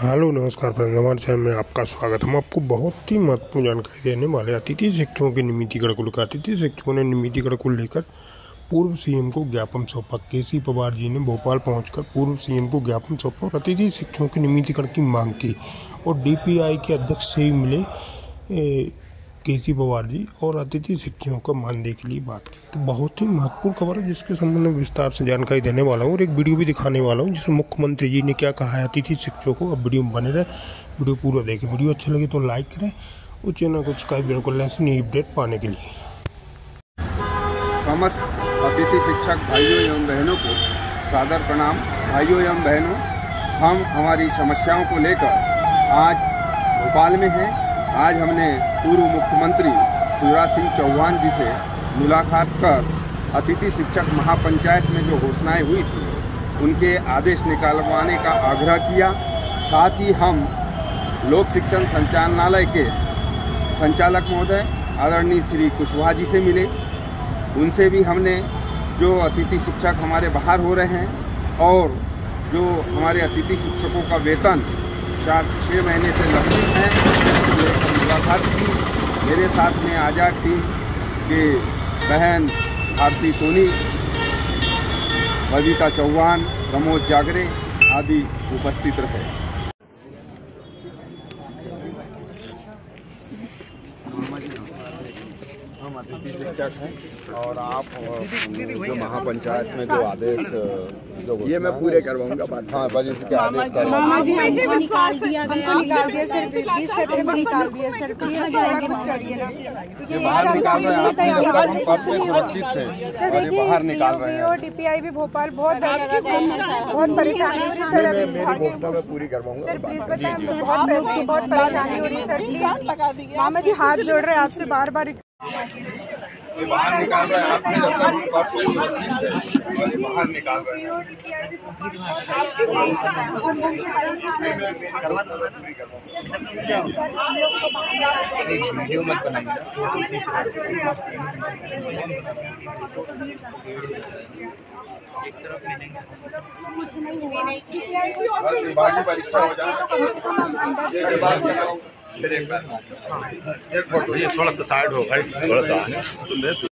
Hello, नमस्कार friends, हमारे channel में आपका स्वागत हम आपको बहुत ही महत्वपूर्ण जानकारी देने वाले अतिथि शिक्षकों के निमितीकरण को। लेकर अतिथि शिक्षकों ने निमितीकरण को लेकर पूर्व सीएम को ज्ञापन सौंपा। के सी पवार जी ने भोपाल पहुंचकर पूर्व सीएम को ज्ञापन सौंपा और अतिथि शिक्षकों के निमितीकरण की मांग की और डीपीआई के अध्यक्ष से ही मिले के सी पवार जी और अतिथि शिक्षकों का मानदेय के लिए बात की। तो बहुत ही महत्वपूर्ण खबर है, जिसके संबंध में विस्तार से जानकारी देने वाला हूँ और एक वीडियो भी दिखाने वाला हूँ, जिसमें मुख्यमंत्री जी ने क्या कहा है, अतिथि शिक्षकों को अब वीडियो बने रहे। वीडियो पूरा देखें। वीडियो अच्छी लगी तो लाइक करें और चैनल को सब्सक्राइब बिल्कुल ऐसे नई अपडेट पाने के लिए। समस्त अतिथि शिक्षक भाइयों एवं बहनों को सादर प्रणाम। भाइयों एवं बहनों, हम हमारी समस्याओं को लेकर आज भोपाल में हैं। आज हमने पूर्व मुख्यमंत्री शिवराज सिंह चौहान जी से मुलाकात कर अतिथि शिक्षक महापंचायत में जो घोषणाएँ हुई थी, उनके आदेश निकालवाने का आग्रह किया। साथ ही हम लोक शिक्षण संचालनालय के संचालक महोदय आदरणीय श्री कुशवाहा जी से मिले। उनसे भी हमने जो अतिथि शिक्षक हमारे बाहर हो रहे हैं और जो हमारे अतिथि शिक्षकों का वेतन चार छः महीने से लंबित है मुलाकात की मेरे साथ में आज़ाद टीम के बहन आरती सोनी बबीता चौहान, प्रमोद जागरे आदि उपस्थित रहे। हम अतिथि शिक्षक हैं और आप जो महापंचायत में जो आदेश जो ये मैं पूरे करवाऊँगा बात हाँ बजट के आदेश का मामा जी हमको निकाल दिया गया। निकाल दिया सर बीस सत्रह को निकाल दिया। सर कहाँ जाएँगे? मामा ये बाहर निकाल रहे हैं। सुरक्षित थे। बाहर निकाल रहे हैं। डीपीआई भी भोपाल बहुत बहुत परेशानी हो है मैं मेरी भोक्ता में पूरी करवाऊँगा बहुत परेशानी हो रही है। सर प्लीज़ मामा जी हाथ जोड़ रहे हैं आपसे बार बार बाहर निकाल रहे हैं? आपने जब तक ये बाहर निकाल रहे हैं? वीडियो मत बनाइए विभागीय परीक्षा हो जाए। बार ये थोड़ा सा साइड हो भाई थोड़ा सा